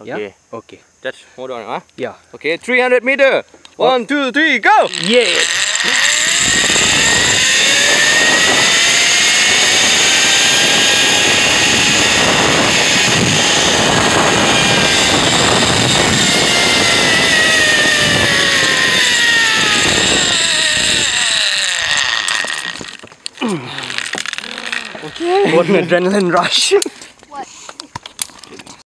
Okay. Yeah? Okay. Just hold on, huh? Yeah. Okay, 300 meter. One, two, three, go! Yeah. Okay. What an adrenaline rush.